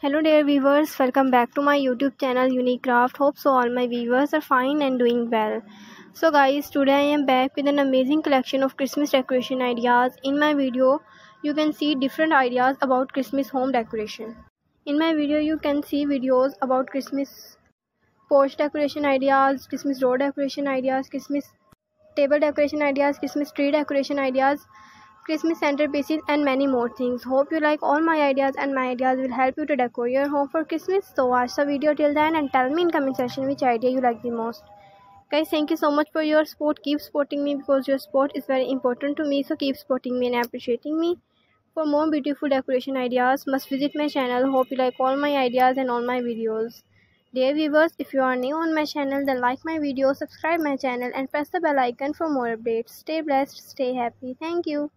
hello dear viewers. Welcome back to my youtube channel unique craft hope so all my viewers are fine and doing well. So guys today i am back with an amazing collection of christmas decoration ideas. In my video you can see different ideas about christmas home decoration. In my video you can see videos about christmas porch decoration ideas christmas door decoration ideas christmas table decoration ideas christmas tree decoration ideas Christmas centerpieces and many more things. Hope you like all my ideas and my ideas will help you to decorate your home for Christmas. So watch the video till then and tell me in comment section which idea you like the most. Guys, thank you so much for your support. Keep supporting me because your support is very important to me. So keep supporting me and appreciating me. For more beautiful decoration ideas, must visit my channel. Hope you like all my ideas and all my videos. Dear viewers, if you are new on my channel, then like my video, subscribe my channel and press the bell icon for more updates. Stay blessed, stay happy. Thank you.